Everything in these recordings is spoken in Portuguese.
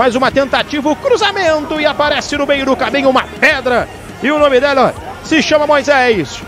Mais uma tentativa, o cruzamento e aparece no meio do caminho uma pedra. E o nome dela se chama Moisés.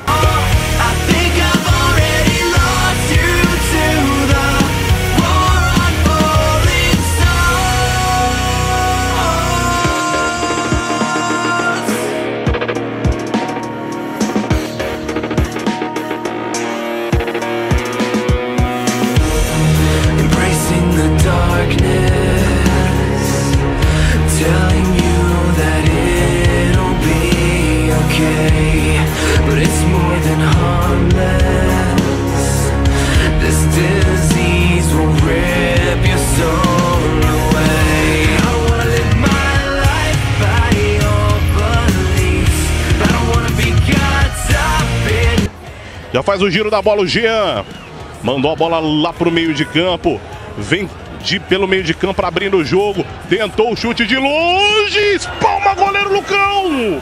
Já faz o giro da bola o Jean. Mandou a bola lá pro meio de campo. Vem de, pelo meio de campo abrindo o jogo. Tentou o chute de longe. Espalma goleiro Lucão.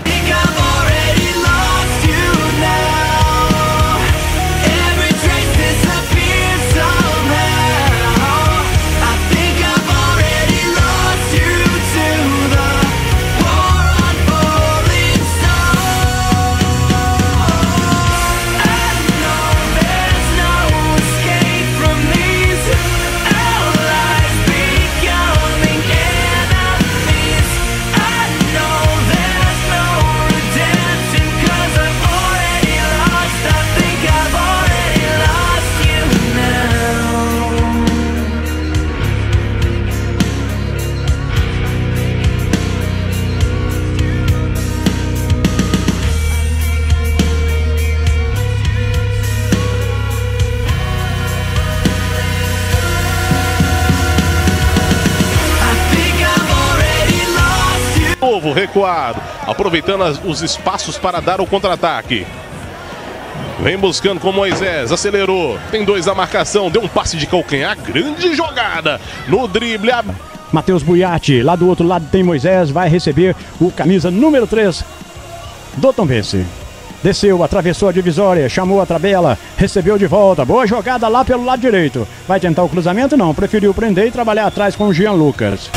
Novo recuado, aproveitando os espaços para dar o contra-ataque. Vem buscando com Moisés, acelerou, tem dois na marcação, deu um passe de calcanhar, grande jogada no drible. A... Matheus Buiati, lá do outro lado tem Moisés, vai receber o camisa número 3 do Tom Vence. Desceu, atravessou a divisória, chamou a tabela, recebeu de volta. Boa jogada lá pelo lado direito. Vai tentar o cruzamento? Não, preferiu prender e trabalhar atrás com o Jean Lucas.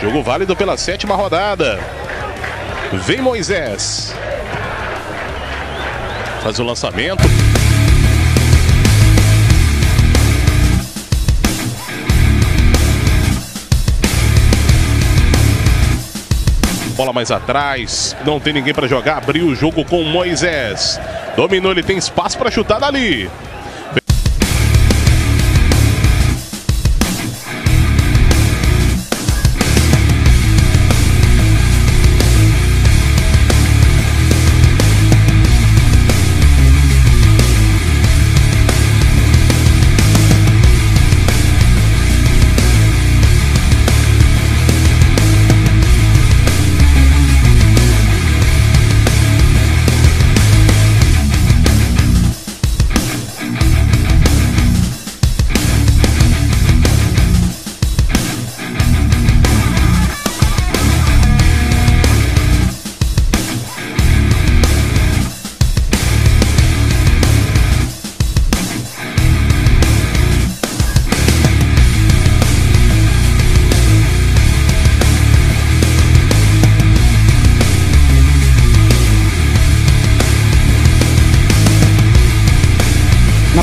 Jogo válido pela sétima rodada. Vem Moisés. Faz o lançamento. Bola mais atrás, não tem ninguém para jogar, abriu o jogo com Moisés. Dominou, ele tem espaço para chutar dali.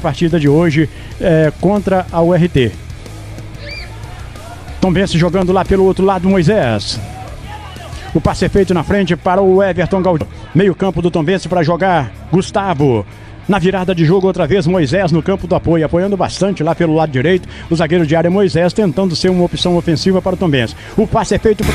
Partida de hoje é, contra a URT. Tom Bense jogando lá pelo outro lado, Moisés. O passe é feito na frente para o Everton Gaudio. Meio campo do Tom Bense para jogar Gustavo. Na virada de jogo, outra vez, Moisés no campo do apoio, apoiando bastante lá pelo lado direito. O zagueiro de área Moisés tentando ser uma opção ofensiva para o Tom Bense. O passe é feito.